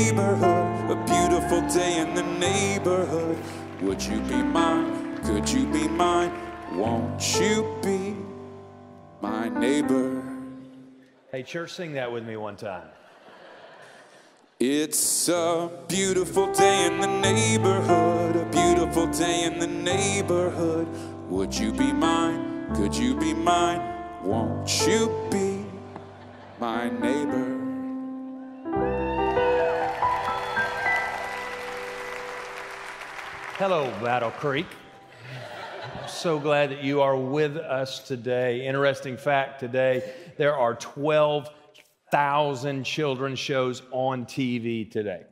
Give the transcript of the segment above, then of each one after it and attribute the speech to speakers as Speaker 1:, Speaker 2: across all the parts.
Speaker 1: neighborhood, a beautiful day in the neighborhood. Would you be mine? Could you be mine? Won't you be my neighbor?
Speaker 2: Hey, church, sing that with me one time.
Speaker 1: It's a beautiful day in the neighborhood, a beautiful day in the neighborhood. Would you be mine? Could you be mine? Won't you be my neighbor?
Speaker 2: Hello, Battle Creek. I'm so glad that you are with us today. Interesting fact today there are 12,000 children's shows on TV today.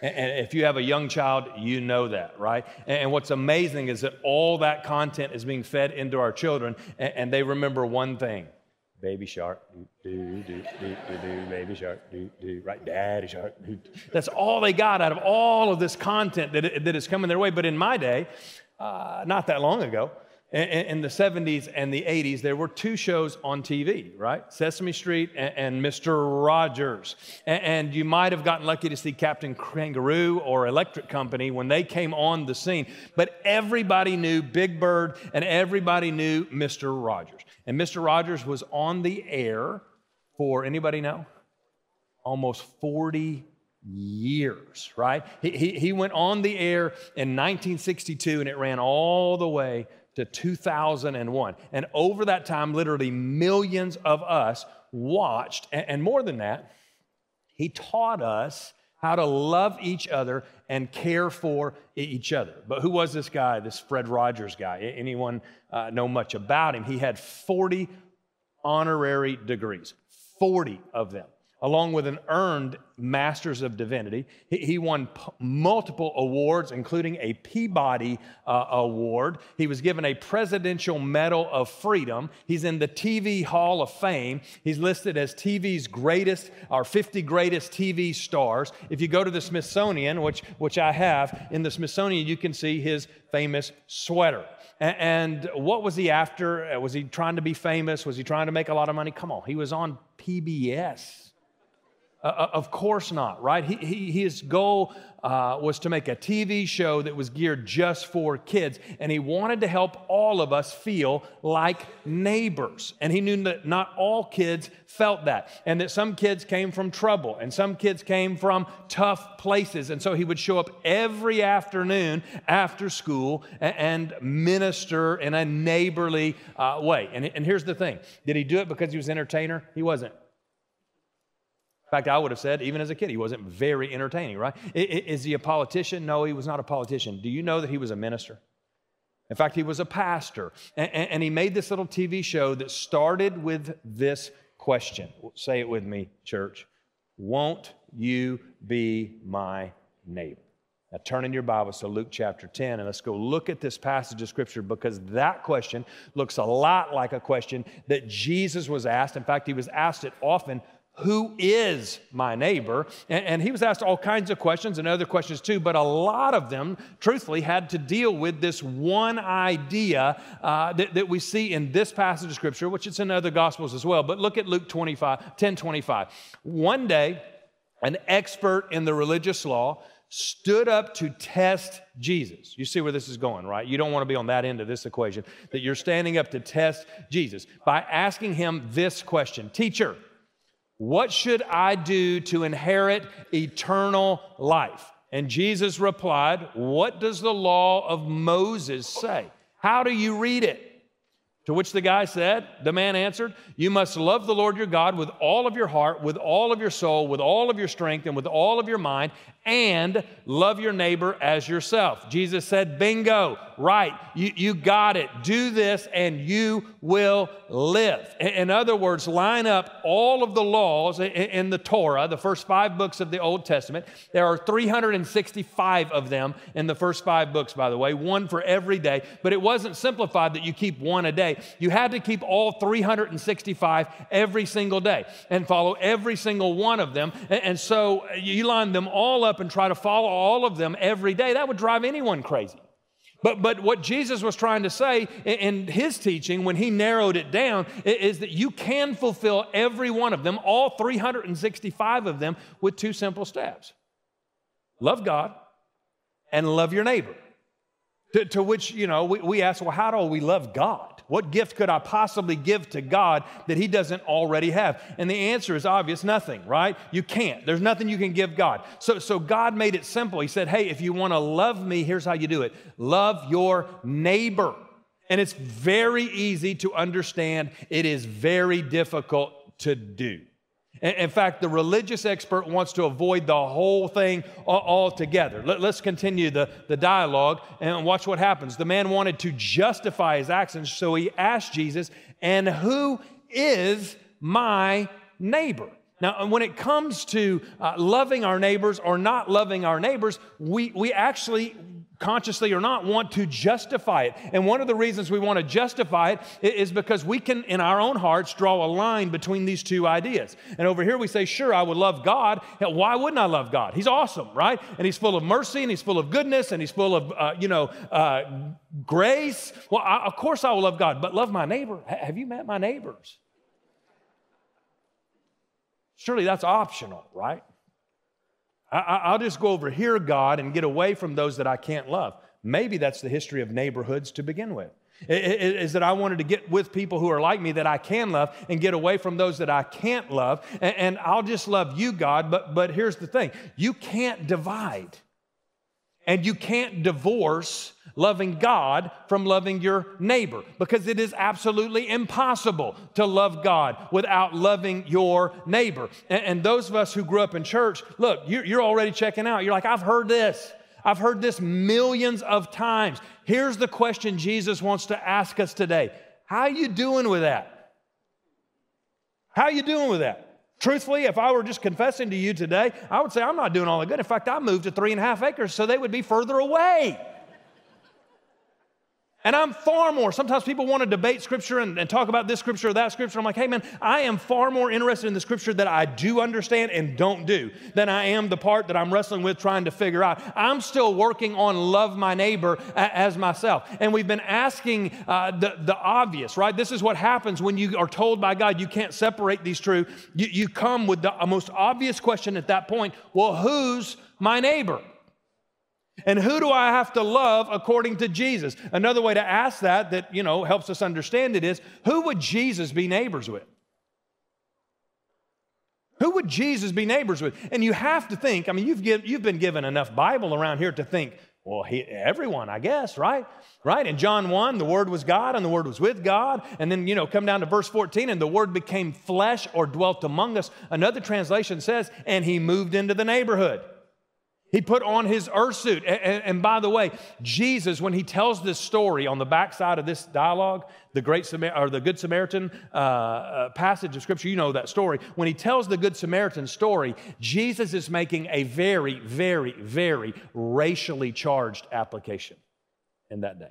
Speaker 2: And if you have a young child, you know that, right? And what's amazing is that all that content is being fed into our children, and they remember one thing baby shark, do, do, do, do, do, do, baby shark, do, do, right? Daddy shark, do. That's all they got out of all of this content that, that is coming their way. But in my day, uh, not that long ago, in, in, the 70s and the 80s, there were two shows on TV, right? Sesame Street and, and Mr. Rogers. And, and, you might have gotten lucky to see Captain Kangaroo or Electric Company when they came on the scene. But everybody knew Big Bird and everybody knew Mr. Rogers. And Mr. Rogers was on the air for anybody know? Almost 40 years, right? He, he, he went on the air in 1962 and it ran all the way to 2001. And over that time, literally millions of us watched. And, and more than that, he taught us how to love each other and care for each other. But who was this guy, this Fred Rogers guy? Anyone uh, know much about him? He had 40 honorary degrees, 40 of them along with an earned Master's of Divinity. He, he won p- multiple awards, including a Peabody uh, Award. He was given a Presidential Medal of Freedom. He's in the TV Hall of Fame. He's listed as TV's greatest, or 50 greatest TV stars. If you go to the Smithsonian, which, which I have, in the Smithsonian, you can see his famous sweater. And what was he after? Was he trying to be famous? Was he trying to make a lot of money? Come on, he was on PBS. Uh, uh, of course not, right? He, he, his goal uh, was to make a TV show that was geared just for kids, and he wanted to help all of us feel like neighbors. And he knew that not all kids felt that, and that some kids came from trouble, and some kids came from tough places. And so he would show up every afternoon after school and, and minister in a neighborly uh, way. And, and here's the thing did he do it because he was an entertainer? He wasn't. In fact, I would have said, even as a kid, he wasn't very entertaining, right? Is he a politician? No, he was not a politician. Do you know that he was a minister? In fact, he was a pastor. And, he made this little TV show that started with this question. Say it with me, church. Won't you be my neighbor? Now, turn in your Bibles to Luke chapter 10, and let's go look at this passage of Scripture because that question looks a lot like a question that Jesus was asked. In fact, he was asked it often who is my neighbor? And, and, he was asked all kinds of questions and other questions too, but a lot of them, truthfully, had to deal with this one idea uh, that, that, we see in this passage of scripture, which it's in other gospels as well. But look at Luke 25, 10 25. One day, an expert in the religious law stood up to test Jesus. You see where this is going, right? You don't want to be on that end of this equation, that you're standing up to test Jesus by asking him this question Teacher, what should I do to inherit eternal life? And Jesus replied, What does the law of Moses say? How do you read it? To which the guy said, The man answered, You must love the Lord your God with all of your heart, with all of your soul, with all of your strength, and with all of your mind, and love your neighbor as yourself. Jesus said, Bingo, right, you, you got it. Do this and you will live. In other words, line up all of the laws in the Torah, the first five books of the Old Testament. There are 365 of them in the first five books, by the way, one for every day. But it wasn't simplified that you keep one a day. You had to keep all 365 every single day and follow every single one of them. And so you line them all up up and try to follow all of them every day, that would drive anyone crazy. But, but what Jesus was trying to say in his teaching, when he narrowed it down, is that you can fulfill every one of them, all 365 of them, with two simple steps love God and love your neighbor. To, to which, you know, we, we ask, well, how do we love God? What gift could I possibly give to God that He doesn't already have? And the answer is obvious nothing, right? You can't. There's nothing you can give God. So, so God made it simple. He said, hey, if you want to love me, here's how you do it love your neighbor. And it's very easy to understand, it is very difficult to do. In fact, the religious expert wants to avoid the whole thing altogether. Let's continue the, the dialogue and watch what happens. The man wanted to justify his actions, so he asked Jesus, And who is my neighbor? Now, when it comes to uh, loving our neighbors or not loving our neighbors, we, we actually consciously or not, want to justify it. And one of the reasons we want to justify it is because we can, in our own hearts, draw a line between these two ideas. And over here we say, sure, I would love God. Why wouldn't I love God? He's awesome, right? And He's full of mercy and He's full of goodness and He's full of, uh, you know, uh, grace. Well, I, of course I will love God, but love my neighbor. have you met my neighbors? Surely that's optional, right? I, will just go over here, God, and get away from those that I can't love. Maybe that's the history of neighborhoods to begin with. Is that I wanted to get with people who are like me that I can love and get away from those that I can't love. And, I'll just love you, God. But, but here's the thing you can't divide. And you can't divorce loving God from loving your neighbor because it is absolutely impossible to love God without loving your neighbor. And, and those of us who grew up in church, look, you're, you're already checking out. You're like, I've heard this. I've heard this millions of times. Here's the question Jesus wants to ask us today How are you doing with that? How are you doing with that? Truthfully, if I were just confessing to you today, I would say I'm not doing all the good. In fact, I moved to three and a half acres so they would be further away. And I'm far more. Sometimes people want to debate scripture and, and, talk about this scripture or that scripture. I'm like, hey, man, I am far more interested in the scripture that I do understand and don't do than I am the part that I'm wrestling with trying to figure out. I'm still working on love my neighbor as myself. And we've been asking uh, the, the obvious, right? This is what happens when you are told by God you can't separate these two. You, you come with the most obvious question at that point well, who's my neighbor? And who do I have to love according to Jesus? Another way to ask that, that, you know, helps us understand it is who would Jesus be neighbors with? Who would Jesus be neighbors with? And you have to think, I mean, you've, give, you've been given enough Bible around here to think, well, he, everyone, I guess, right? Right? In John 1, the Word was God and the Word was with God. And then, you know, come down to verse 14, and the Word became flesh or dwelt among us. Another translation says, and he moved into the neighborhood. He put on his earth suit. And, and, and, by the way, Jesus, when he tells this story on the backside of this dialogue, the great Samar- or the Good Samaritan uh, uh, passage of Scripture, you know that story. When he tells the Good Samaritan story, Jesus is making a very, very, very racially charged application in that day.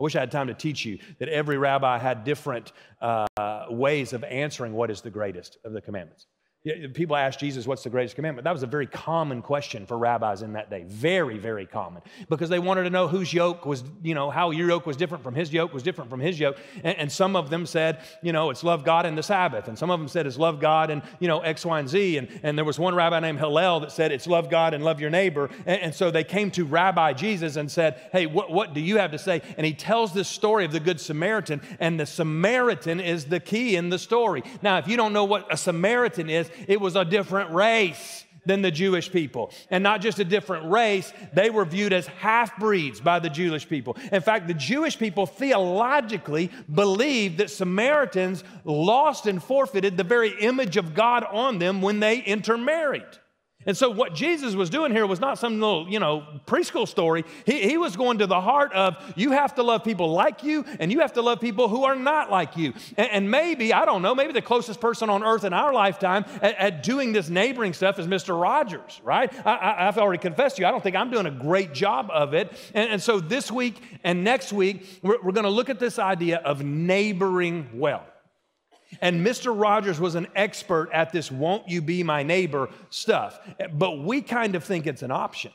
Speaker 2: I wish I had time to teach you that every rabbi had different uh, ways of answering what is the greatest of the commandments. People ask Jesus, What's the greatest commandment? That was a very common question for rabbis in that day. Very, very common. Because they wanted to know whose yoke was, you know, how your yoke was different from his yoke was different from his yoke. And, and, some of them said, you know, it's love God and the Sabbath. And some of them said it's love God and, you know, X, Y, and Z. And, and there was one rabbi named Hillel that said it's love God and love your neighbor. And, and so they came to Rabbi Jesus and said, Hey, what, what do you have to say? And he tells this story of the Good Samaritan. And the Samaritan is the key in the story. Now, if you don't know what a Samaritan is, it was a different race than the Jewish people. And not just a different race, they were viewed as half breeds by the Jewish people. In fact, the Jewish people theologically believed that Samaritans lost and forfeited the very image of God on them when they intermarried. And so, what Jesus was doing here was not some little, you know, preschool story. He, he was going to the heart of you have to love people like you, and you have to love people who are not like you. And, and maybe, I don't know, maybe the closest person on earth in our lifetime at, at doing this neighboring stuff is Mr. Rogers, right? I, have already confessed to you, I don't think I'm doing a great job of it. And, and so, this week and next week, we're, we're going to look at this idea of neighboring well. And Mr. Rogers was an expert at this won't you be my neighbor stuff. But we kind of think it's an option.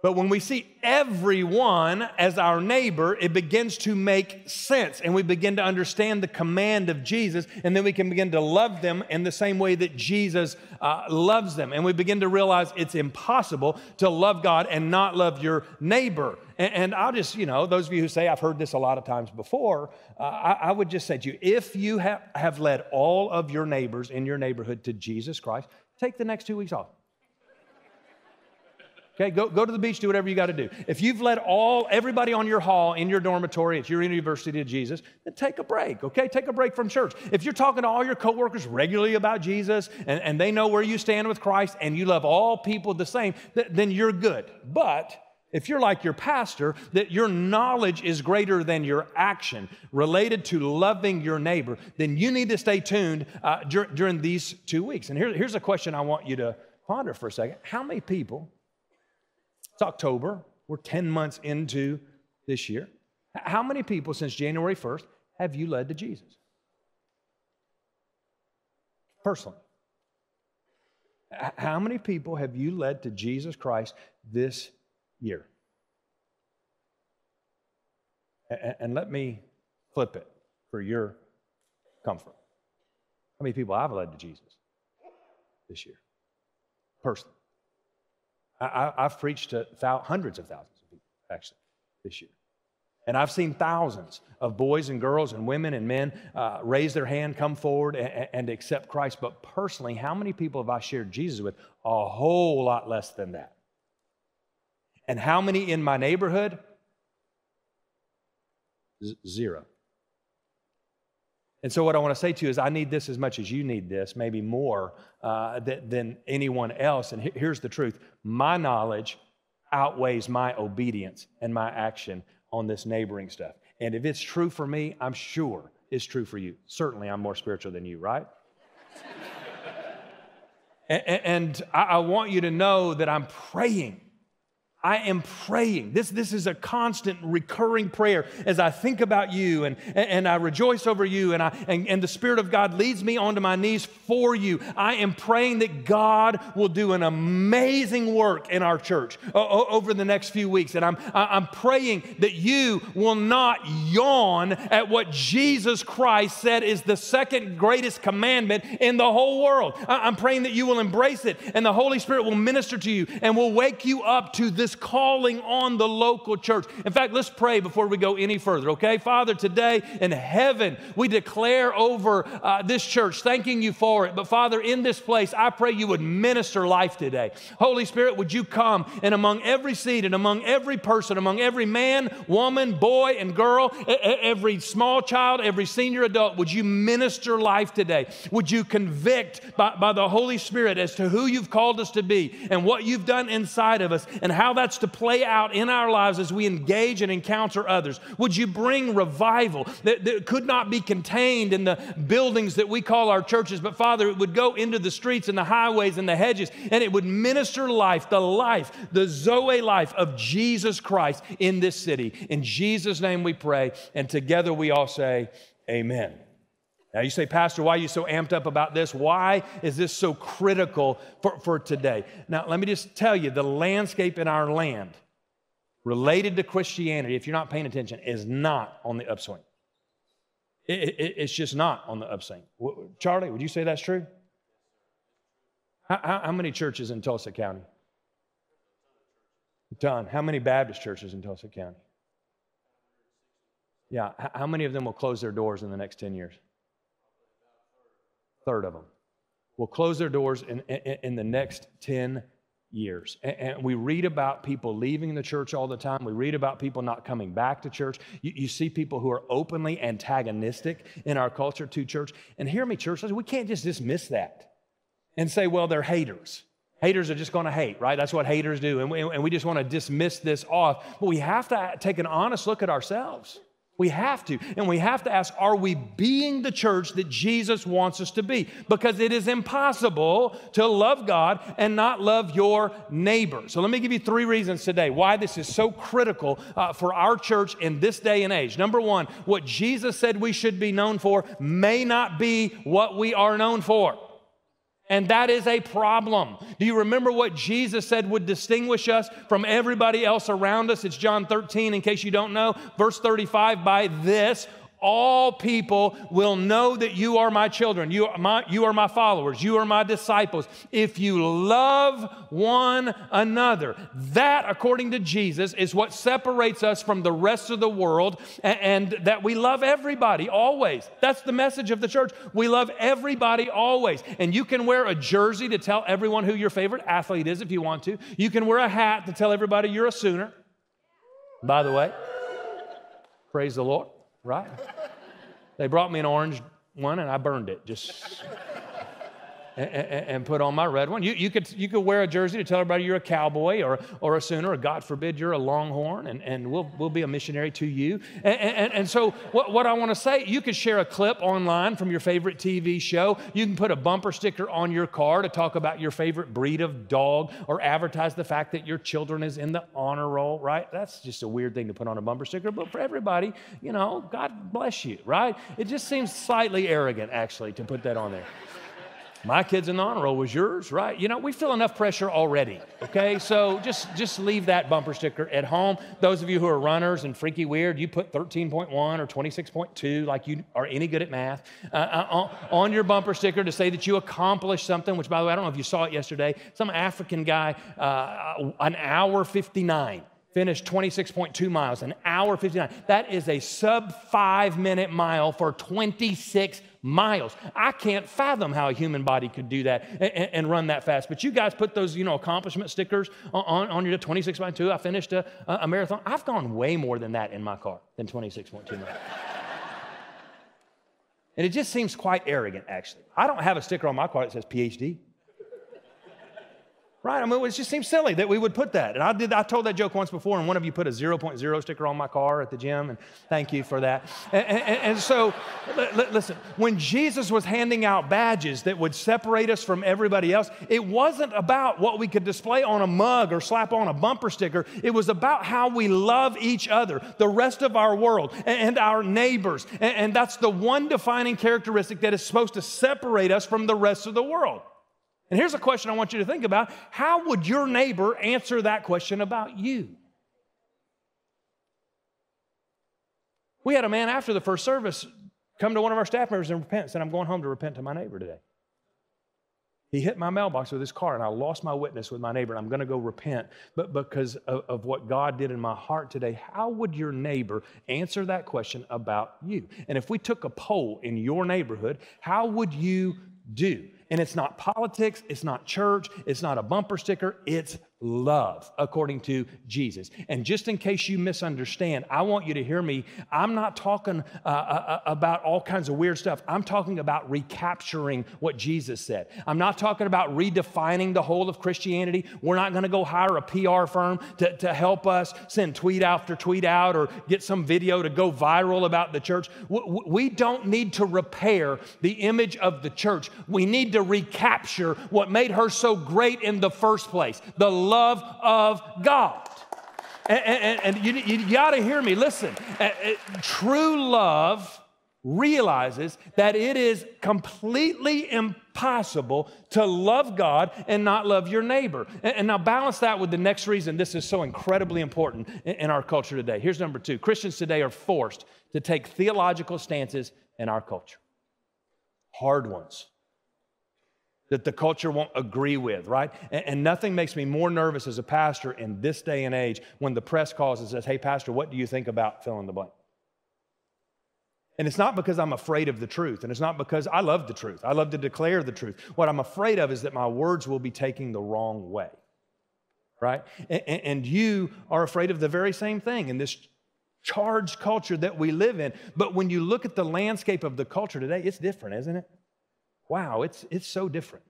Speaker 2: But when we see everyone as our neighbor, it begins to make sense and we begin to understand the command of Jesus, and then we can begin to love them in the same way that Jesus uh, loves them. And we begin to realize it's impossible to love God and not love your neighbor. And, and I'll just, you know, those of you who say, I've heard this a lot of times before, uh, I, I, would just say to you, if you have, have led all of your neighbors in your neighborhood to Jesus Christ, take the next two weeks off. Okay, go, go to the beach, do whatever you got to do. If you've led all, everybody on your hall, in your dormitory, at your university of Jesus, then take a break, okay? Take a break from church. If you're talking to all your coworkers regularly about Jesus and, and they know where you stand with Christ and you love all people the same, th- then you're good. But if you're like your pastor, that your knowledge is greater than your action related to loving your neighbor, then you need to stay tuned uh, dur- during these two weeks. And here, here's a question I want you to ponder for a second. How many people it's October. We're 10 months into this year. How many people since January 1st have you led to Jesus? Personally. How many people have you led to Jesus Christ this year? And let me flip it for your comfort. How many people I've led to Jesus this year? Personally. I, have preached to hundreds of thousands of people, actually, this year. And I've seen thousands of boys and girls and women and men uh, raise their hand, come forward, and, and accept Christ. But personally, how many people have I shared Jesus with? A whole lot less than that. And how many in my neighborhood? Z- zero. And so, what I want to say to you is, I need this as much as you need this, maybe more uh, than, anyone else. And here's the truth my knowledge outweighs my obedience and my action on this neighboring stuff. And if it's true for me, I'm sure it's true for you. Certainly, I'm more spiritual than you, right? and, and I want you to know that I'm praying I am praying. This, this is a constant recurring prayer as I think about you and, and I rejoice over you and, I, and, and the Spirit of God leads me onto my knees for you. I am praying that God will do an amazing work in our church over the next few weeks. And I'm, I'm praying that you will not yawn at what Jesus Christ said is the second greatest commandment in the whole world. I'm praying that you will embrace it and the Holy Spirit will minister to you and will wake you up to this calling on the local church. In fact, let's pray before we go any further, okay? Father, today in heaven, we declare over uh, this church, thanking you for it. But Father, in this place, I pray you would minister life today. Holy Spirit, would you come and among every seed and among every person, among every man, woman, boy, and girl, every small child, every senior adult, would you minister life today? Would you convict by, by the Holy Spirit as to who you've called us to be and what you've done inside of us and how that's to play out in our lives as we engage and encounter others? Would you bring revival that, that could not be contained in the buildings that we call our churches, but Father, it would go into the streets and the highways and the hedges, and it would minister life, the life, the Zoe life of Jesus Christ in this city. In Jesus' name we pray, and together we all say, Amen. Now, you say, Pastor, why are you so amped up about this? Why is this so critical for, for today? Now, let me just tell you the landscape in our land related to Christianity, if you're not paying attention, is not on the upswing. It, it, it's just not on the upswing. Charlie, would you say that's true? How, how, how many churches in Tulsa County? A ton. How many Baptist churches in Tulsa County? Yeah, how many of them will close their doors in the next 10 years? Third of them will close their doors in, in, in the next 10 years. And, and, we read about people leaving the church all the time. We read about people not coming back to church. You, you, see people who are openly antagonistic in our culture to church. And hear me, church, we can't just dismiss that and say, well, they're haters. Haters are just going to hate, right? That's what haters do. And we, and we just want to dismiss this off. But we have to take an honest look at ourselves. We have to. And we have to ask are we being the church that Jesus wants us to be? Because it is impossible to love God and not love your neighbor. So let me give you three reasons today why this is so critical uh, for our church in this day and age. Number one, what Jesus said we should be known for may not be what we are known for. And that is a problem. Do you remember what Jesus said would distinguish us from everybody else around us? It's John 13, in case you don't know. Verse 35 By this, all people will know that you are my children. You are my, you are my followers. You are my disciples. If you love one another, that, according to Jesus, is what separates us from the rest of the world and, and that we love everybody always. That's the message of the church. We love everybody always. And you can wear a jersey to tell everyone who your favorite athlete is if you want to. You can wear a hat to tell everybody you're a Sooner, by the way. Praise the Lord right? They brought me an orange one and I burned it just and, put on my red one. You, you, could, you could wear a jersey to tell everybody you're a cowboy or, or a Sooner, or God forbid you're a Longhorn, and, and we'll, we'll be a missionary to you. And, and, and so, what, what I want to say, you could share a clip online from your favorite TV show. You can put a bumper sticker on your car to talk about your favorite breed of dog or advertise the fact that your children is in the honor roll, right? That's just a weird thing to put on a bumper sticker, but for everybody, you know, God bless you, right? It just seems slightly arrogant, actually, to put that on there. My kids in the honor roll was yours, right? You know, we feel enough pressure already, okay? So just, just leave that bumper sticker at home. Those of you who are runners and freaky weird, you put 13.1 or 26.2, like you are any good at math, uh, uh, on your bumper sticker to say that you accomplished something, which, by the way, I don't know if you saw it yesterday. Some African guy, uh, an hour 59 finished 26.2 miles, an hour 59. That is a sub five minute mile for 26 miles. I can't fathom how a human body could do that and, and run that fast. But you guys put those, you know, accomplishment stickers on, on your 26 by 2. I finished a, a marathon. I've gone way more than that in my car than 26.2 miles. and it just seems quite arrogant, actually. I don't have a sticker on my car that says PhD. Right? I mean, it just seems silly that we would put that. And I did. I told that joke once before, and one of you put a 0.0 sticker on my car at the gym, and thank you for that. And, and, and so, listen, when Jesus was handing out badges that would separate us from everybody else, it wasn't about what we could display on a mug or slap on a bumper sticker. It was about how we love each other, the rest of our world, and, our neighbors. and that's the one defining characteristic that is supposed to separate us from the rest of the world. And here's a question I want you to think about How would your neighbor answer that question about you? We had a man after the first service come to one of our staff members and repent, said, I'm going home to repent to my neighbor today. He hit my mailbox with his car, and I lost my witness with my neighbor. And I'm going to go repent. But because of, of, what God did in my heart today, how would your neighbor answer that question about you? And if we took a poll in your neighborhood, how would you do? And it's not politics, it's not church, it's not a bumper sticker, it's love, according to Jesus. And just in case you misunderstand, I want you to hear me. I'm not talking uh, uh, uh, about all kinds of weird stuff. I'm talking about recapturing what Jesus said. I'm not talking about redefining the whole of Christianity. We're not going to go hire a PR firm to, to help us send tweet after tweet out or get some video to go viral about the church. We don't need to repair the image of the church. We need to recapture what made her so great in the first place. The love of God. And, and, and you, you got to hear me. Listen, true love realizes that it is completely impossible to love God and not love your neighbor. And, and, now balance that with the next reason this is so incredibly important in, in our culture today. Here's number two Christians today are forced to take theological stances in our culture, hard ones that the culture won't agree with, right? And, and, nothing makes me more nervous as a pastor in this day and age when the press calls and says, Hey, Pastor, what do you think about fill in the blank? And it's not because I'm afraid of the truth, and it's not because I love the truth. I love to declare the truth. What I'm afraid of is that my words will be taken the wrong way, right? And, and you are afraid of the very same thing in this charged culture that we live in. But when you look at the landscape of the culture today, it's different, isn't it? Wow, it's, it's so different.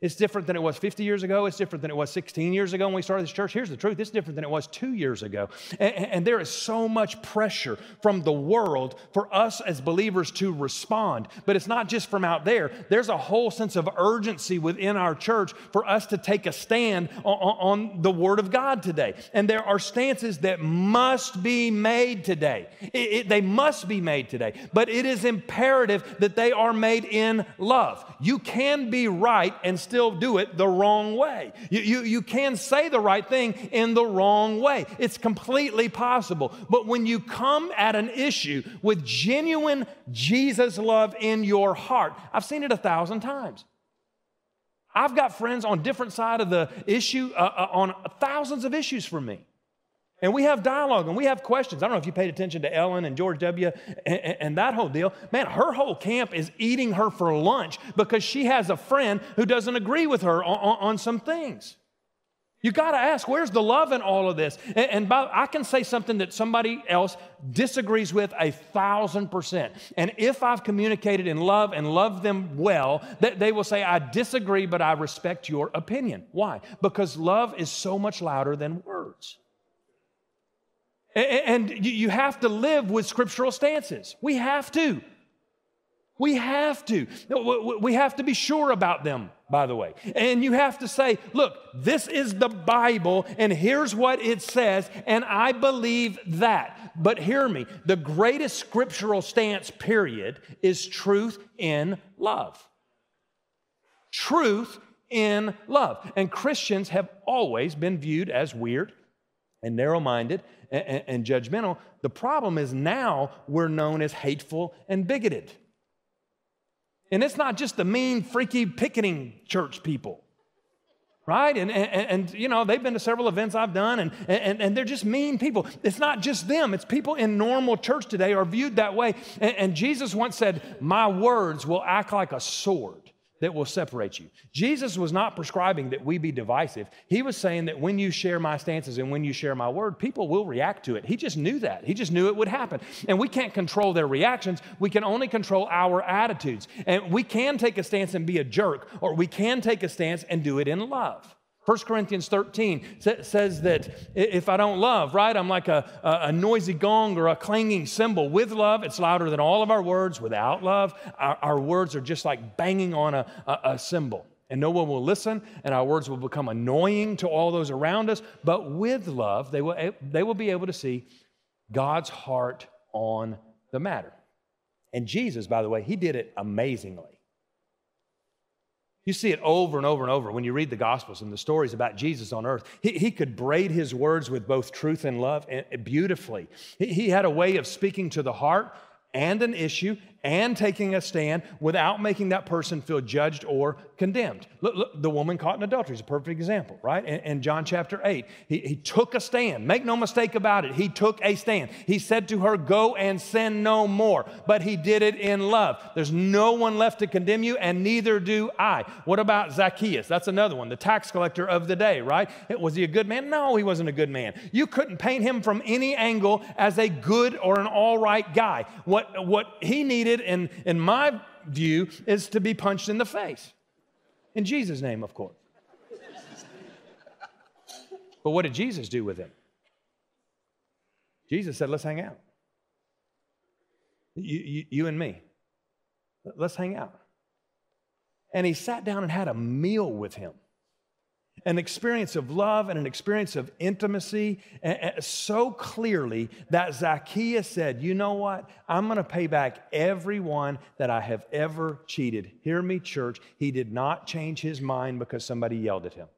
Speaker 2: It's different than it was 50 years ago. It's different than it was 16 years ago when we started this church. Here's the truth it's different than it was two years ago. And, and, there is so much pressure from the world for us as believers to respond. But it's not just from out there, there's a whole sense of urgency within our church for us to take a stand on, on the Word of God today. And there are stances that must be made today. It, it, they must be made today. But it is imperative that they are made in love. You can be right and still do it the wrong way. You, you, you can say the right thing in the wrong way. It's completely possible. But when you come at an issue with genuine Jesus love in your heart, I've seen it a thousand times. I've got friends on different side of the issue, uh, uh, on thousands of issues for me. And we have dialogue and we have questions. I don't know if you paid attention to Ellen and George W. and, and, that whole deal. Man, her whole camp is eating her for lunch because she has a friend who doesn't agree with her on, on, on some things. You got to ask, where's the love in all of this? And, and by, I can say something that somebody else disagrees with a thousand percent. And if I've communicated in love and loved them well, that they will say, I disagree, but I respect your opinion. Why? Because love is so much louder than words. And you have to live with scriptural stances. We have to. We have to. We have to be sure about them, by the way. And you have to say, look, this is the Bible, and here's what it says, and I believe that. But hear me the greatest scriptural stance, period, is truth in love. Truth in love. And Christians have always been viewed as weird and narrow minded and, and, judgmental. The problem is now we're known as hateful and bigoted. And it's not just the mean, freaky, picketing church people, right? And, and, and, you know, they've been to several events I've done, and, and, and they're just mean people. It's not just them, it's people in normal church today are viewed that way. And, and Jesus once said, My words will act like a sword that will separate you. Jesus was not prescribing that we be divisive. He was saying that when you share my stances and when you share my word, people will react to it. He just knew that. He just knew it would happen. And we can't control their reactions. We can only control our attitudes. And we can take a stance and be a jerk, or we can take a stance and do it in love. 1 Corinthians 13 says that if I don't love, right, I'm like a, a, noisy gong or a clanging cymbal. With love, it's louder than all of our words. Without love, our, our words are just like banging on a, a, a cymbal. And no one will listen, and our words will become annoying to all those around us. But with love, they will, eh, they will be able to see God's heart on the matter. And Jesus, by the way, he did it amazingly. You see it over and over and over when you read the Gospels and the stories about Jesus on earth. He, he could braid his words with both truth and love beautifully. He, he had a way of speaking to the heart and an issue and taking a stand without making that person feel judged or condemned. Look, look the woman caught in adultery is a perfect example, right? In, in John chapter 8, he, he took a stand. Make no mistake about it. He took a stand. He said to her, Go and sin no more. But he did it in love. There's no one left to condemn you, and neither do I. What about Zacchaeus? That's another one, the tax collector of the day, right? Was he a good man? No, he wasn't a good man. You couldn't paint him from any angle as a good or an all right guy. What, what he needed needed, in, in my view, is to be punched in the face. In Jesus' name, of course. But what did Jesus do with him? Jesus said, Let's hang out. You, you, you, and me. Let's hang out. And he sat down and had a meal with him an experience of love and an experience of intimacy so clearly that Zacchaeus said, You know what? I'm going to pay back everyone that I have ever cheated. Hear me, church. He did not change his mind because somebody yelled at him.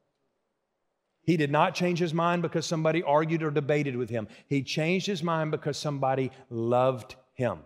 Speaker 2: He did not change his mind because somebody argued or debated with him. He changed his mind because somebody loved him.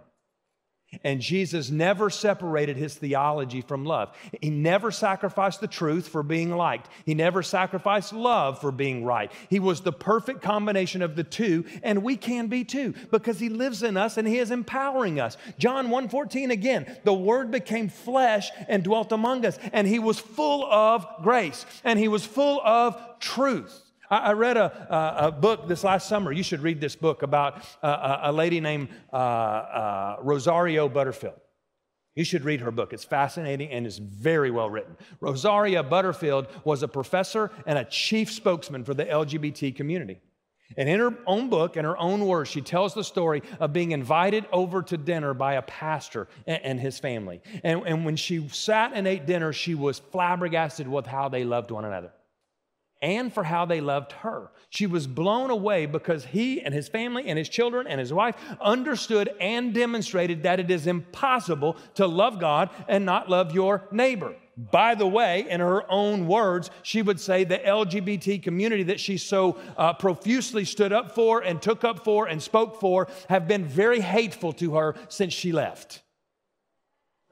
Speaker 2: And Jesus never separated his theology from love. He never sacrificed the truth for being liked. He never sacrificed love for being right. He was the perfect combination of the two, and we can be too because he lives in us and he is empowering us. John 1:14 again, the word became flesh and dwelt among us, and he was full of grace and he was full of truth. I, read a, a, book this last summer. You should read this book about a, a lady named uh, uh, Rosaria Butterfield. You should read her book. It's fascinating and it's very well written. Rosaria Butterfield was a professor and a chief spokesman for the LGBT community. And in her own book, in her own words, she tells the story of being invited over to dinner by a pastor and, his family. And, and when she sat and ate dinner, she was flabbergasted with how they loved one another and for how they loved her. She was blown away because he and his family and his children and his wife understood and demonstrated that it is impossible to love God and not love your neighbor. By the way, in her own words, she would say the LGBT community that she so uh, profusely stood up for and took up for and spoke for have been very hateful to her since she left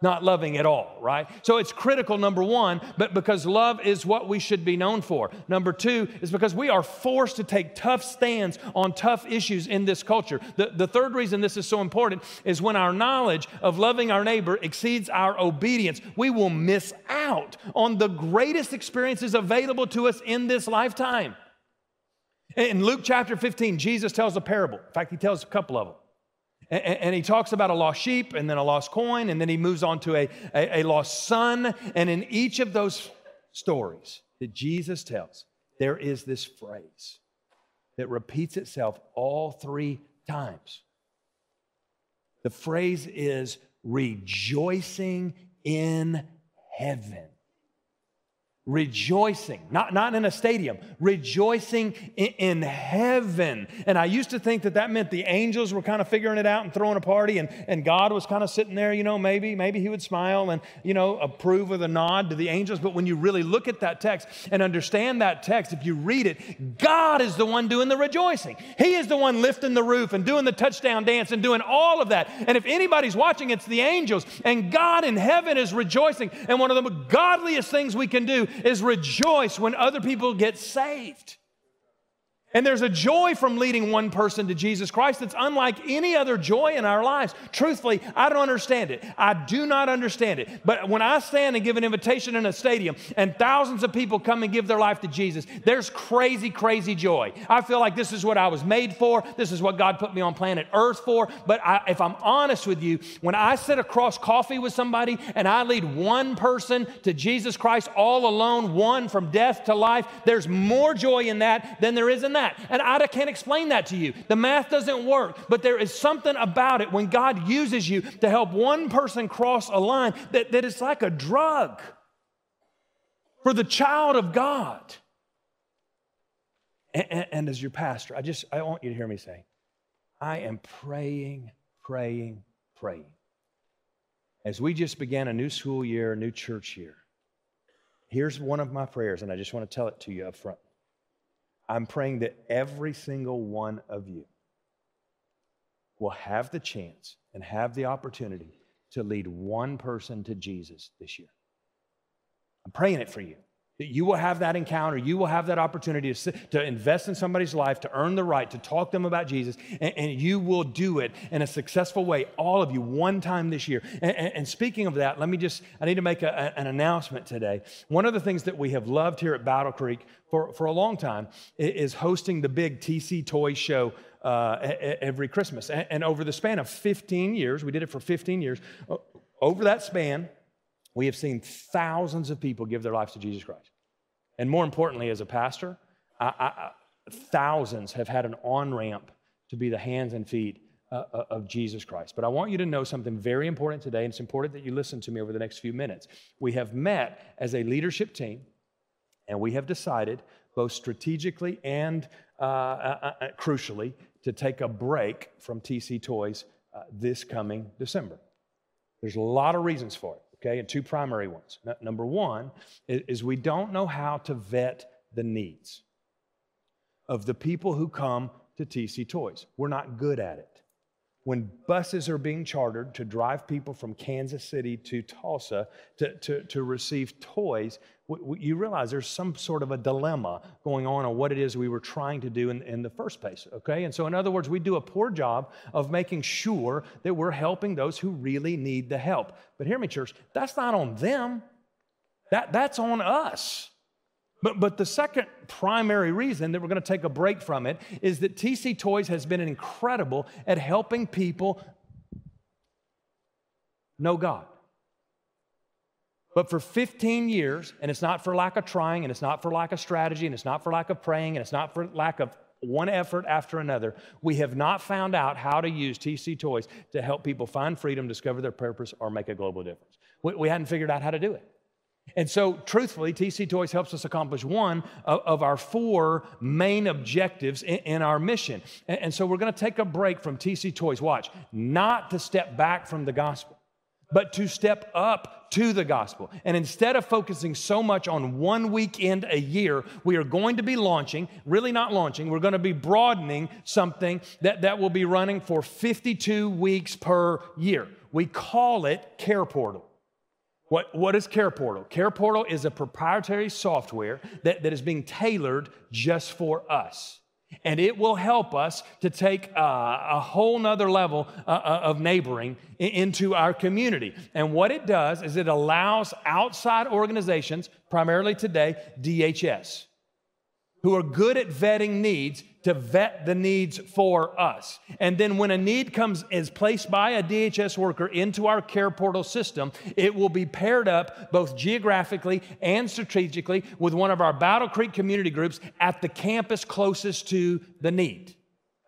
Speaker 2: not loving at all, right? So it's critical, number one, but because love is what we should be known for. Number two is because we are forced to take tough stands on tough issues in this culture. The, the third reason this is so important is when our knowledge of loving our neighbor exceeds our obedience, we will miss out on the greatest experiences available to us in this lifetime. In Luke chapter 15, Jesus tells a parable. In fact, he tells a couple of them. And, he talks about a lost sheep and then a lost coin, and then he moves on to a, a, a lost son. And in each of those stories that Jesus tells, there is this phrase that repeats itself all three times. The phrase is rejoicing in heaven rejoicing, not, not in a stadium, rejoicing in, in, heaven. And I used to think that that meant the angels were kind of figuring it out and throwing a party, and, and God was kind of sitting there, you know, maybe, maybe he would smile and, you know, approve with a nod to the angels. But when you really look at that text and understand that text, if you read it, God is the one doing the rejoicing. He is the one lifting the roof and doing the touchdown dance and doing all of that. And if anybody's watching, it's the angels. And God in heaven is rejoicing. And one of the godliest things we can do is rejoice when other people get saved. And there's a joy from leading one person to Jesus Christ that's unlike any other joy in our lives. Truthfully, I don't understand it. I do not understand it. But when I stand and give an invitation in a stadium and thousands of people come and give their life to Jesus, there's crazy, crazy joy. I feel like this is what I was made for. This is what God put me on planet Earth for. But I, if I'm honest with you, when I sit across coffee with somebody and I lead one person to Jesus Christ all alone, one from death to life, there's more joy in that than there is in that that. And I can't explain that to you. The math doesn't work, but there is something about it when God uses you to help one person cross a line that, that is like a drug for the child of God. And, and, and as your pastor, I just I want you to hear me say, I am praying, praying, praying. As we just began a new school year, a new church year, here's one of my prayers, and I just want to tell it to you up front. I'm praying that every single one of you will have the chance and have the opportunity to lead one person to Jesus this year. I'm praying it for you. That you will have that encounter, you will have that opportunity to, to invest in somebody's life, to earn the right to talk them about Jesus, and, and you will do it in a successful way, all of you, one time this year. And, and, and speaking of that, let me just, I need to make a, an announcement today. One of the things that we have loved here at Battle Creek for, for a long time is hosting the big TC Toy Show uh, every Christmas. And over the span of 15 years, we did it for 15 years, over that span, we have seen thousands of people give their lives to Jesus Christ. And more importantly, as a pastor, I, I, thousands have had an on ramp to be the hands and feet uh, uh, of Jesus Christ. But I want you to know something very important today, and it's important that you listen to me over the next few minutes. We have met as a leadership team, and we have decided, both strategically and uh, uh, uh crucially, to take a break from TC Toys uh, this coming December. There's a lot of reasons for it okay? And two primary ones. number one is we don't know how to vet the needs of the people who come to TC Toys. We're not good at it when buses are being chartered to drive people from Kansas City to Tulsa to, to, to receive toys, you realize there's some sort of a dilemma going on on what it is we were trying to do in, in the first place, okay? And so, in other words, we do a poor job of making sure that we're helping those who really need the help. But hear me, church, that's not on them, that, that's on us. But, but the second primary reason that we're going to take a break from it is that TC Toys has been incredible at helping people know God. But for 15 years, and it's not for lack of trying, and it's not for lack of strategy, and it's not for lack of praying, and it's not for lack of one effort after another, we have not found out how to use TC Toys to help people find freedom, discover their purpose, or make a global difference. We, we hadn't figured out how to do it. And so, truthfully, TC Toys helps us accomplish one of, of our four main objectives in, in our mission. And, and so, we're going to take a break from TC Toys, watch, not to step back from the gospel, but to step up to the gospel. And instead of focusing so much on one weekend a year, we are going to be launching, really not launching, we're going to be broadening something that, that will be running for 52 weeks per year. We call it Care Portal. What, what is Care Portal? Care Portal is a proprietary software that, that is being tailored just for us. And it will help us to take uh, a whole nother level uh, uh of neighboring into our community. And what it does is it allows outside organizations, primarily today, DHS, who are good at vetting needs, to vet the needs for us. And then when a need comes is placed by a DHS worker into our care portal system, it will be paired up both geographically and strategically with one of our Battle Creek community groups at the campus closest to the need.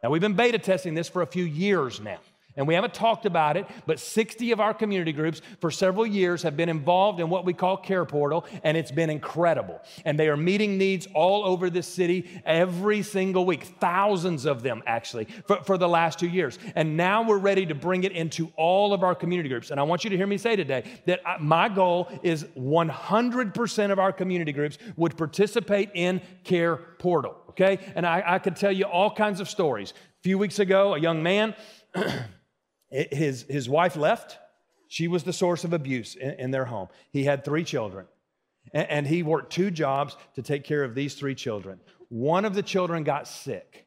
Speaker 2: Now we've been beta testing this for a few years now. And we haven't talked about it, but 60 of our community groups for several years have been involved in what we call Care Portal, and it's been incredible. And they are meeting needs all over this city every single week, thousands of them actually, for, for the last two years. And now we're ready to bring it into all of our community groups. And I want you to hear me say today that I, my goal is 100% of our community groups would participate in Care Portal, okay? And I, I could tell you all kinds of stories. A few weeks ago, a young man, his, his wife left. She was the source of abuse in, in their home. He had three children, and, and he worked two jobs to take care of these three children. One of the children got sick.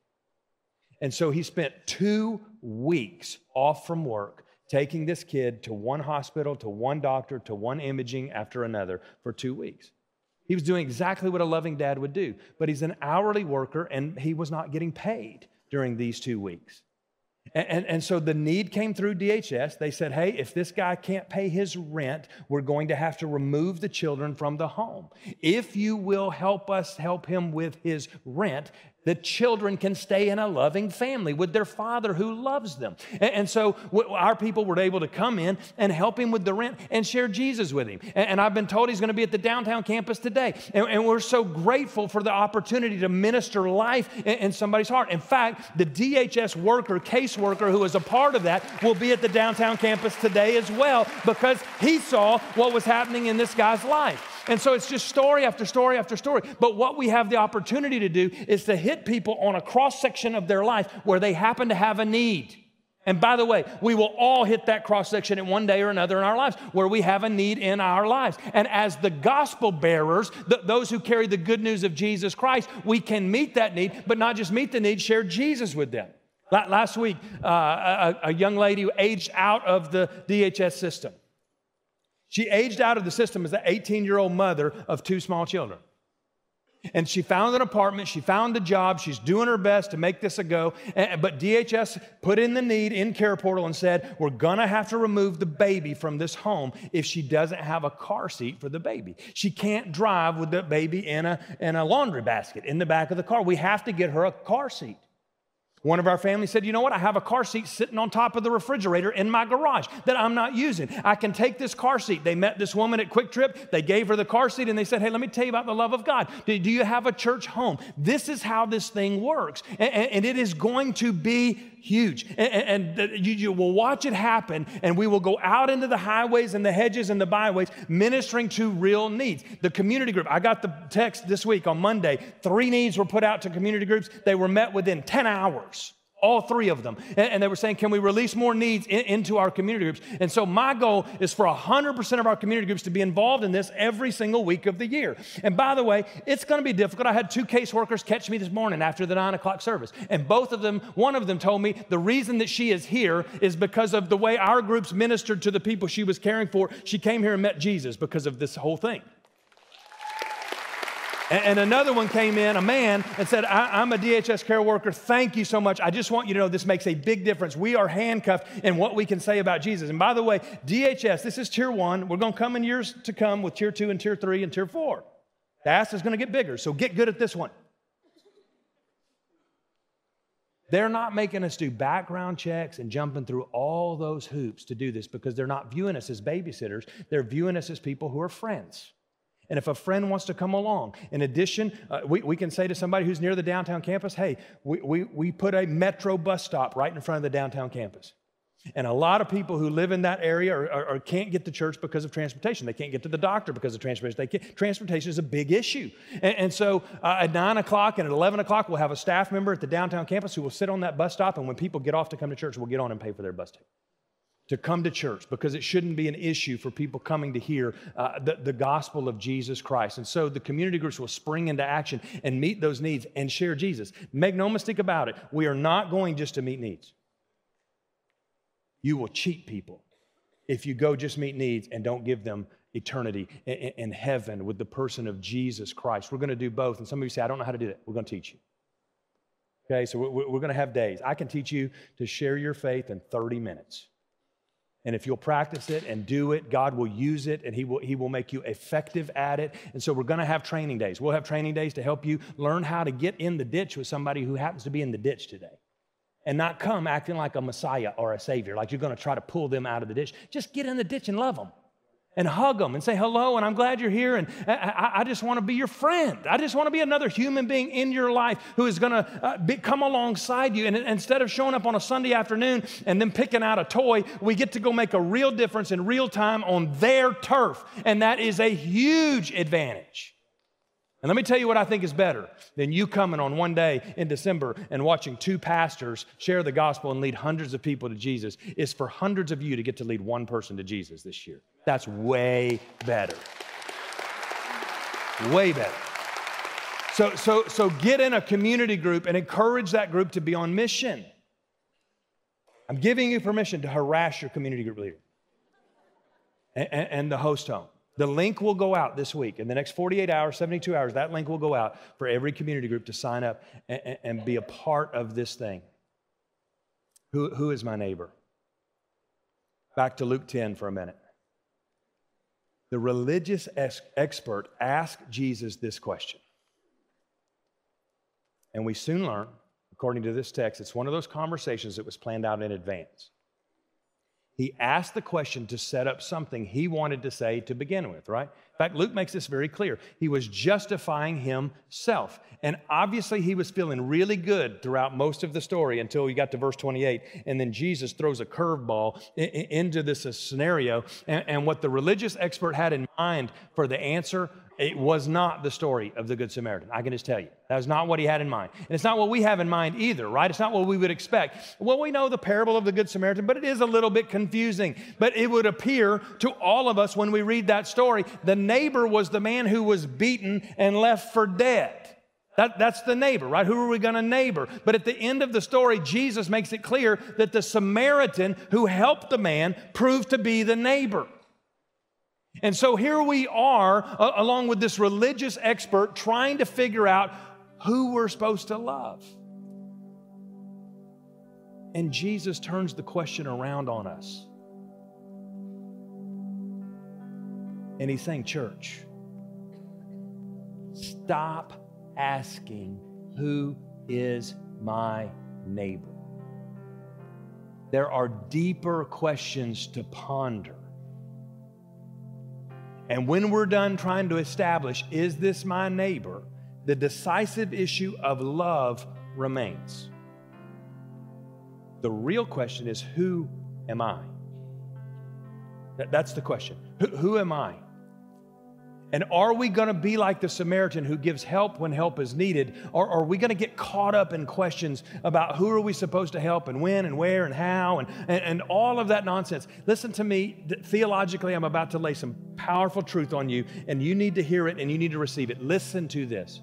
Speaker 2: And so he spent two weeks off from work taking this kid to one hospital, to one doctor, to one imaging after another for two weeks. He was doing exactly what a loving dad would do, but he's an hourly worker and he was not getting paid during these two weeks. And, and, so the need came through DHS. They said, hey, if this guy can't pay his rent, we're going to have to remove the children from the home. If you will help us help him with his rent, the children can stay in a loving family with their father who loves them. And, so our people were able to come in and help him with the rent and share Jesus with him. And, I've been told he's going to be at the downtown campus today. And, we're so grateful for the opportunity to minister life in, in somebody's heart. In fact, the DHS worker, caseworker who is a part of that, will be at the downtown campus today as well because he saw what was happening in this guy's life. And so it's just story after story after story. But what we have the opportunity to do is to hit people on a cross section of their life where they happen to have a need. And by the way, we will all hit that cross section in one day or another in our lives where we have a need in our lives. And as the gospel bearers, th- those who carry the good news of Jesus Christ, we can meet that need, but not just meet the need, share Jesus with them. Last week, uh, a, a young lady who aged out of the DHS system. She aged out of the system as an 18 year old mother of two small children. And she found an apartment, she found a job, she's doing her best to make this a go. But DHS put in the need in Care Portal and said, We're gonna have to remove the baby from this home if she doesn't have a car seat for the baby. She can't drive with the baby in a, in a laundry basket in the back of the car. We have to get her a car seat. One of our family said, You know what? I have a car seat sitting on top of the refrigerator in my garage that I'm not using. I can take this car seat. They met this woman at QuikTrip. They gave her the car seat and they said, Hey, let me tell you about the love of God. Do, you have a church home? This is how this thing works. And, it is going to be huge. And, you, will watch it happen, and we will go out into the highways and the hedges and the byways ministering to real needs. The community group, I got the text this week on Monday. Three needs were put out to community groups, they were met within 10 hours all three of them. And, they were saying, can we release more needs in, into our community groups? And so my goal is for 100% of our community groups to be involved in this every single week of the year. And by the way, it's going to be difficult. I had two caseworkers catch me this morning after the nine o'clock service. And both of them, one of them told me the reason that she is here is because of the way our groups ministered to the people she was caring for. She came here and met Jesus because of this whole thing. And, another one came in, a man, and said, I, am a DHS care worker. Thank you so much. I just want you to know this makes a big difference. We are handcuffed in what we can say about Jesus. And by the way, DHS, this is tier one. We're going to come in years to come with tier two and tier three and tier four. The ass is going to get bigger, so get good at this one. They're not making us do background checks and jumping through all those hoops to do this because they're not viewing us as babysitters. They're viewing us as people who are friends. And if a friend wants to come along, in addition, uh, we, we can say to somebody who's near the downtown campus, hey, we, we, we put a metro bus stop right in front of the downtown campus. And a lot of people who live in that area or, can't get to church because of transportation. They can't get to the doctor because of transportation. transportation is a big issue. And, and so uh, at 9 o'clock and at 11 o'clock, we'll have a staff member at the downtown campus who will sit on that bus stop. And when people get off to come to church, we'll get on and pay for their bus ticket to come to church because it shouldn't be an issue for people coming to hear uh, the, the gospel of Jesus Christ. And so the community groups will spring into action and meet those needs and share Jesus. Make no mistake about it, we are not going just to meet needs. You will cheat people if you go just meet needs and don't give them eternity in heaven with the person of Jesus Christ. We're going to do both. And some of you say, I don't know how to do that. We're going to teach you. Okay, so we're going to have days. I can teach you to share your faith in 30 minutes. And if you'll practice it and do it, God will use it and He will, he will make you effective at it. And so we're going to have training days. We'll have training days to help you learn how to get in the ditch with somebody who happens to be in the ditch today and not come acting like a Messiah or a Savior, like you're going to try to pull them out of the ditch. Just get in the ditch and love them and hug them and say hello and I'm glad you're here and I, I just want to be your friend. I just want to be another human being in your life who is going to uh, be, come alongside you. And instead of showing up on a Sunday afternoon and then picking out a toy, we get to go make a real difference in real time on their turf. And that is a huge advantage. And let me tell you what I think is better than you coming on one day in December and watching two pastors share the gospel and lead hundreds of people to Jesus is for hundreds of you to get to lead one person to Jesus this year. That's way better. Way better. So, so, so get in a community group and encourage that group to be on mission. I'm giving you permission to harass your community group leader and, and, and the host home. The link will go out this week. In the next 48 hours, 72 hours, that link will go out for every community group to sign up and, and be a part of this thing. Who, who is my neighbor? Back to Luke 10 for a minute. The religious ex- expert asked Jesus this question. And we soon learn, according to this text, it's one of those conversations that was planned out in advance. He asked the question to set up something he wanted to say to begin with, right? In fact, Luke makes this very clear. He was justifying himself. And obviously, he was feeling really good throughout most of the story until we got to verse 28. And then Jesus throws a curveball into this scenario. And what the religious expert had in mind for the answer it was not the story of the Good Samaritan. I can just tell you. That was not what he had in mind. And it's not what we have in mind either, right? It's not what we would expect. Well, we know the parable of the Good Samaritan, but it is a little bit confusing. But it would appear to all of us when we read that story the neighbor was the man who was beaten and left for dead. That, that's the neighbor, right? Who are we going to neighbor? But at the end of the story, Jesus makes it clear that the Samaritan who helped the man proved to be the neighbor. And so here we are, along with this religious expert, trying to figure out who we're supposed to love. And Jesus turns the question around on us. And he's saying, Church, stop asking, Who is my neighbor? There are deeper questions to ponder. And when we're done trying to establish, is this my neighbor? The decisive issue of love remains. The real question is, who am I? That's the question. Who, who am I? And are we going to be like the Samaritan who gives help when help is needed? Or are we going to get caught up in questions about who are we supposed to help and when and where and how and, and, and all of that nonsense? Listen to me. Theologically, I'm about to lay some powerful truth on you, and you need to hear it and you need to receive it. Listen to this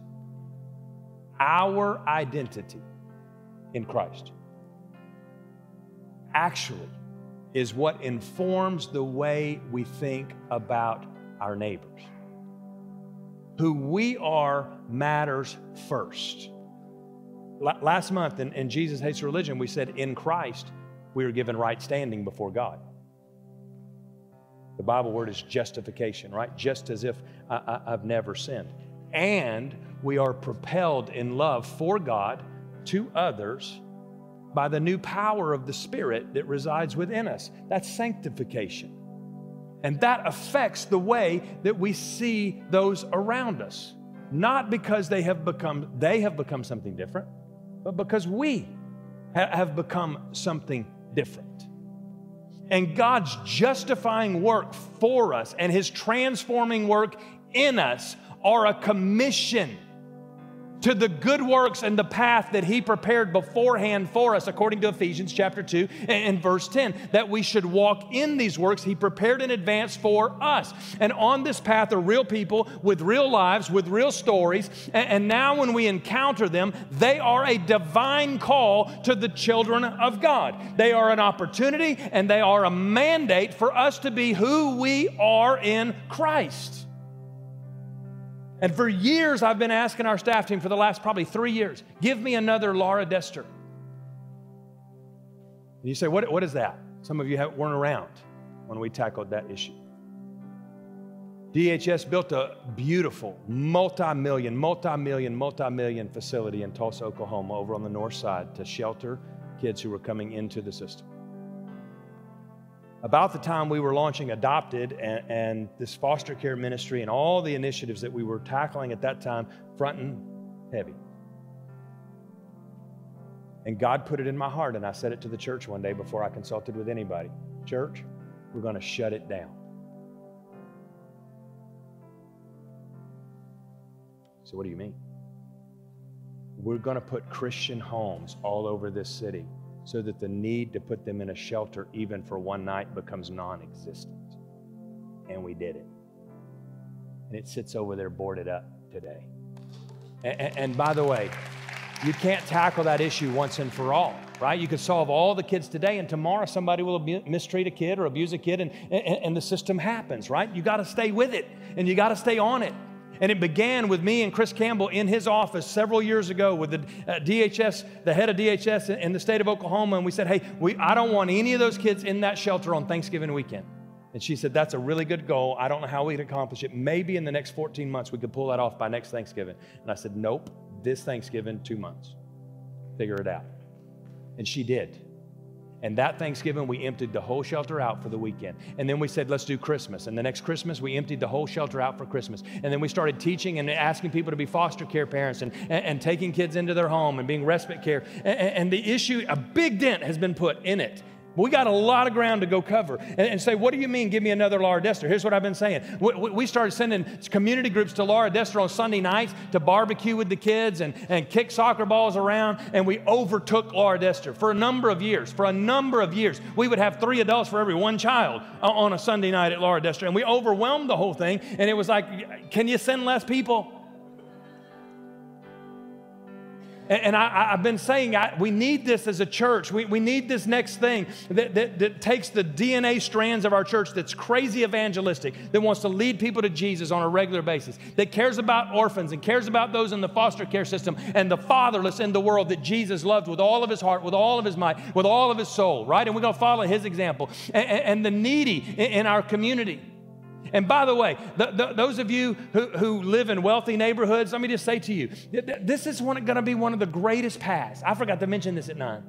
Speaker 2: our identity in Christ actually is what informs the way we think about our neighbors. Who we are matters first. Last month in, in Jesus Hates Religion, we said in Christ we are given right standing before God. The Bible word is justification, right? Just as if I, have never sinned. And we are propelled in love for God to others by the new power of the Spirit that resides within us. That's sanctification. And that affects the way that we see those around us. Not because they have become, they have become something different, but because we ha- have become something different. And God's justifying work for us and His transforming work in us are a commission to the good works and the path that he prepared beforehand for us, according to Ephesians chapter 2 and verse 10, that we should walk in these works he prepared in advance for us. And on this path are real people with real lives, with real stories. And now, when we encounter them, they are a divine call to the children of God. They are an opportunity and they are a mandate for us to be who we are in Christ. And for years, I've been asking our staff team for the last probably three years give me another Laura Dester. And you say, what, what is that? Some of you weren't around when we tackled that issue. DHS built a beautiful multi million, multi million, multi million facility in Tulsa, Oklahoma, over on the north side to shelter kids who were coming into the system about the time we were launching Adopted and, and, this foster care ministry and all the initiatives that we were tackling at that time, front and heavy. And God put it in my heart, and I said it to the church one day before I consulted with anybody Church, we're going to shut it down. So, what do you mean? We're going to put Christian homes all over this city so that the need to put them in a shelter, even for one night, becomes non existent. And we did it. And it sits over there boarded up today. And, and, by the way, you can't tackle that issue once and for all, right? You could solve all the kids today, and tomorrow somebody will mistreat a kid or abuse a kid, and, and, and the system happens, right? You got to stay with it, and you got to stay on it. And it began with me and Chris Campbell in his office several years ago with the uh, DHS, the head of DHS in the state of Oklahoma. And we said, hey, we, I don't want any of those kids in that shelter on Thanksgiving weekend. And she said, that's a really good goal. I don't know how we'd accomplish it. Maybe in the next 14 months we could pull that off by next Thanksgiving. And I said, nope, this Thanksgiving, two months. Figure it out. And she did. And that Thanksgiving, we emptied the whole shelter out for the weekend. And then we said, let's do Christmas. And the next Christmas, we emptied the whole shelter out for Christmas. And then we started teaching and asking people to be foster care parents and, and, and taking kids into their home and being respite care. And, and the issue, a big dent has been put in it. We got a lot of ground to go cover. And, and, say, what do you mean, give me another Laura Dester? Here's what I've been saying. We, we, started sending community groups to Laura Dester on Sunday nights to barbecue with the kids and, and kick soccer balls around, and we overtook Laura Dester for a number of years. For a number of years, we would have three adults for every one child on a Sunday night at Laura Dester, and we overwhelmed the whole thing, and it was like, can you send less people? And I, have been saying I, we need this as a church. We, we need this next thing that, that, that, takes the DNA strands of our church that's crazy evangelistic, that wants to lead people to Jesus on a regular basis, that cares about orphans and cares about those in the foster care system and the fatherless in the world that Jesus loved with all of his heart, with all of his might, with all of his soul, right? And we're going to follow his example. And, and the needy in, in our community. And by the way, the, the, those of you who, who live in wealthy neighborhoods, let me just say to you, this is going to be one of the greatest paths. I forgot to mention this at nine.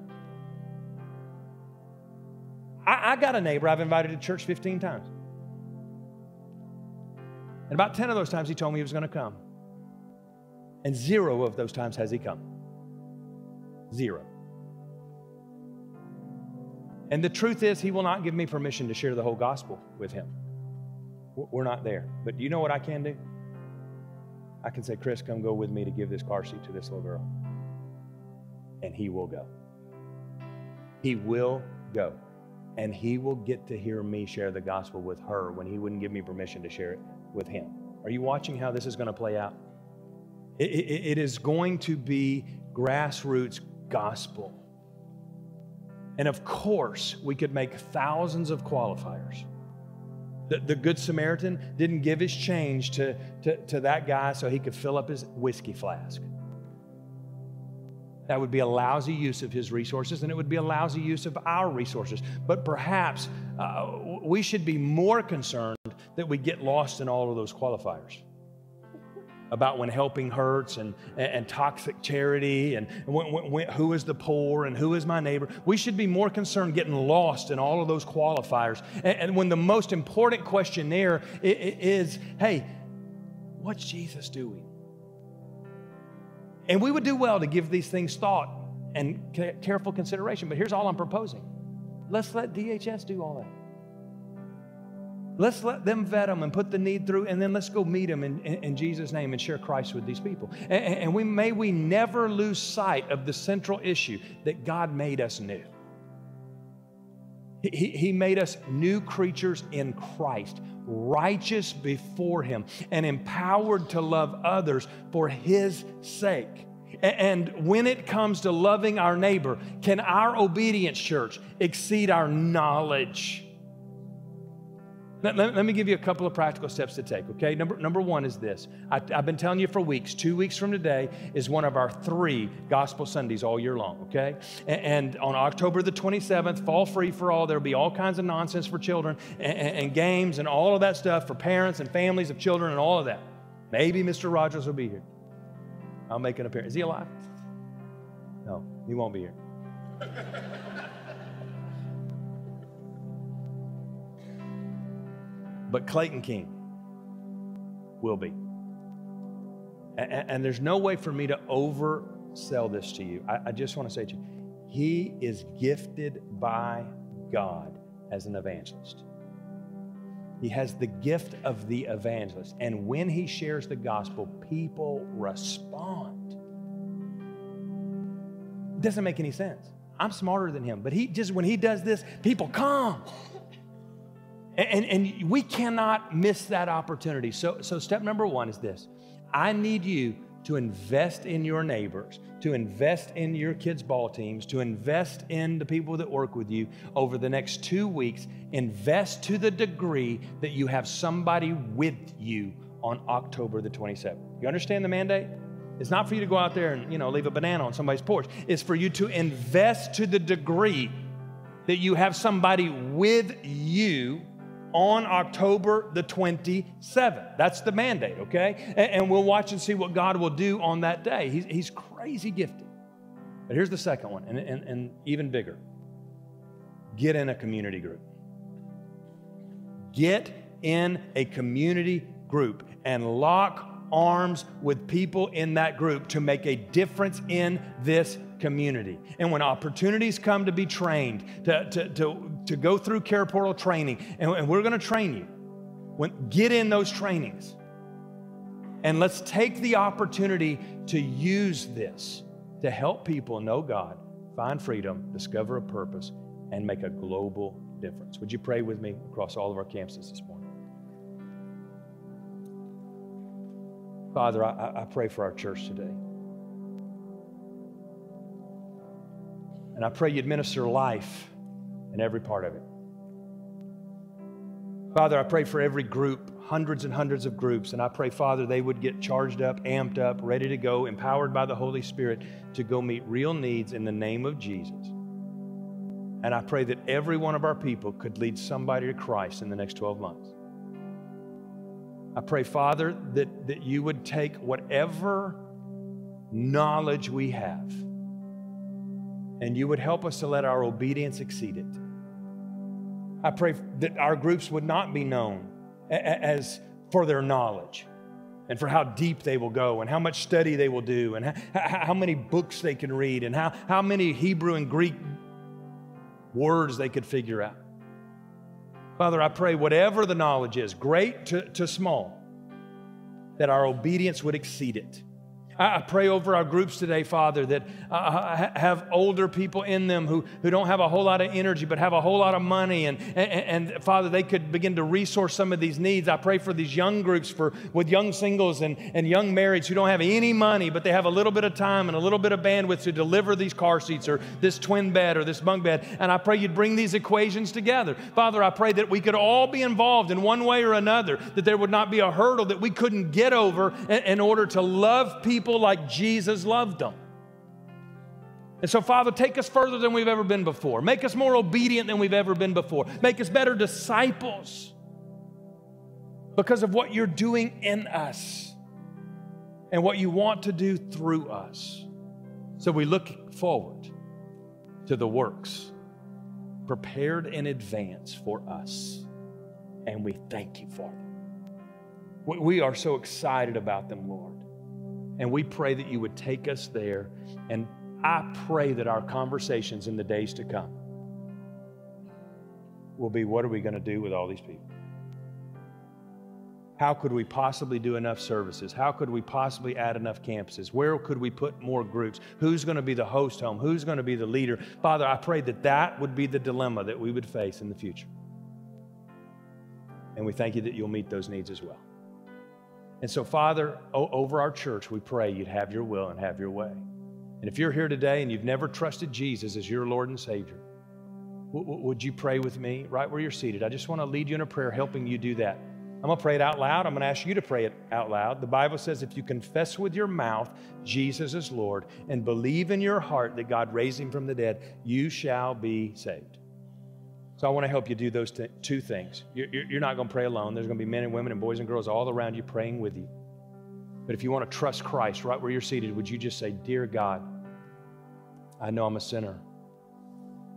Speaker 2: I, I got a neighbor I've invited to church 15 times. And about 10 of those times he told me he was going to come. And zero of those times has he come. Zero. And the truth is, he will not give me permission to share the whole gospel with him. We're not there. But do you know what I can do? I can say, Chris, come go with me to give this car seat to this little girl. And he will go. He will go. And he will get to hear me share the gospel with her when he wouldn't give me permission to share it with him. Are you watching how this is going to play out? it, it, it is going to be grassroots gospel. And of course, we could make thousands of qualifiers The, the Good Samaritan didn't give his change to, to, to that guy so he could fill up his whiskey flask. That would be a lousy use of his resources, and it would be a lousy use of our resources. But perhaps uh, we should be more concerned that we get lost in all of those qualifiers about when helping hurts and, and, and toxic charity and when, when, who is the poor and who is my neighbor. We should be more concerned getting lost in all of those qualifiers. And, and when the most important question there is hey, what's Jesus doing? And we would do well to give these things thought and careful consideration. But here's all I'm proposing let's let DHS do all that. Let's let them vet them and put the need through, and then let's go meet them in, in, in Jesus' name and share Christ with these people. And, and we may we never lose sight of the central issue that God made us new. He, he made us new creatures in Christ, righteous before Him, and empowered to love others for His sake. And when it comes to loving our neighbor, can our obedience, church, exceed our knowledge? Let, let, let, me give you a couple of practical steps to take, okay? Number, number one is this. I, have been telling you for weeks, two weeks from today is one of our three Gospel Sundays all year long, okay? And, and on October the 27th, Fall Free for All, there'll be all kinds of nonsense for children and, and, and games and all of that stuff for parents and families of children and all of that. Maybe Mr. Rogers will be here. I'll make an appearance. Is he alive? No, he won't be here. but Clayton King will be. And, and, there's no way for me to oversell this to you. I, I just want to say to you, he is gifted by God as an evangelist. He has the gift of the evangelist. And when he shares the gospel, people respond. It doesn't make any sense. I'm smarter than him, but he just when he does this, people come. And, and we cannot miss that opportunity. So, so, step number one is this I need you to invest in your neighbors, to invest in your kids' ball teams, to invest in the people that work with you over the next two weeks. Invest to the degree that you have somebody with you on October the 27th. You understand the mandate? It's not for you to go out there and, you know, leave a banana on somebody's porch. It's for you to invest to the degree that you have somebody with you on October the 27th. That's the mandate, okay? And, we'll watch and see what God will do on that day. He's, he's crazy gifted. But here's the second one, and, and, and even bigger get in a community group. Get in a community group and lock arms with people in that group to make a difference in this community. And when opportunities come to be trained, to, to, to, to go through Care Portal training, and, and we're going to train you, when, get in those trainings. And let's take the opportunity to use this to help people know God, find freedom, discover a purpose, and make a global difference. Would you pray with me across all of our campuses this morning? Father, I, I pray for our church today. And I pray you administer life in every part of it. Father, I pray for every group, hundreds and hundreds of groups, and I pray, Father, they would get charged up, amped up, ready to go, empowered by the Holy Spirit to go meet real needs in the name of Jesus. And I pray that every one of our people could lead somebody to Christ in the next 12 months. I pray, Father, that, that you would take whatever knowledge we have and you would help us to let our obedience exceed it. I pray that our groups would not be known as for their knowledge and for how deep they will go and how much study they will do and how, many books they can read and how, how many Hebrew and Greek words they could figure out. Father, I pray whatever the knowledge is, great to, to small, that our obedience would exceed it. I pray over our groups today, Father, that uh, have older people in them who, who don't have a whole lot of energy but have a whole lot of money. And, and, and, Father, they could begin to resource some of these needs. I pray for these young groups for, with young singles and, and young marrieds who don't have any money, but they have a little bit of time and a little bit of bandwidth to deliver these car seats or this twin bed or this bunk bed. And I pray you'd bring these equations together. Father, I pray that we could all be involved in one way or another, that there would not be a hurdle that we couldn't get over in, in order to love people like Jesus loved them. And so, Father, take us further than we've ever been before. Make us more obedient than we've ever been before. Make us better disciples because of what you're doing in us and what you want to do through us. So we look forward to the works prepared in advance for us, and we thank you for them. We are so excited about them, Lord. And we pray that you would take us there. And I pray that our conversations in the days to come will be what are we going to do with all these people? How could we possibly do enough services? How could we possibly add enough campuses? Where could we put more groups? Who's going to be the host home? Who's going to be the leader? Father, I pray that that would be the dilemma that we would face in the future. And we thank you that you'll meet those needs as well. And so, Father, over our church, we pray you'd have your will and have your way. And if you're here today and you've never trusted Jesus as your Lord and Savior, would you pray with me right where you're seated? I just want to lead you in a prayer helping you do that. I'm going to pray it out loud. I'm going to ask you to pray it out loud. The Bible says if you confess with your mouth Jesus is Lord and believe in your heart that God raised him from the dead, you shall be saved. So I want to help you do those t- two things. You're, you're not going to pray alone. There's going to be men and women and boys and girls all around you praying with you. But if you want to trust Christ right where you're seated, would you just say, Dear God, I know I'm a sinner,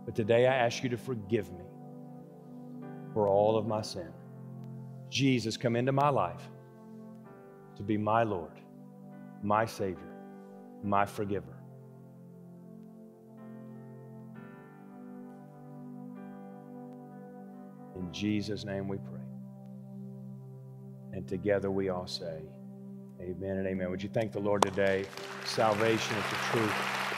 Speaker 2: but today I ask you to forgive me for all of my sin. Jesus, come into my life to be my Lord, my Savior, my forgiver. Jesus' name we pray. And together we all say, Amen and amen. Would you thank the Lord today? Salvation is the truth.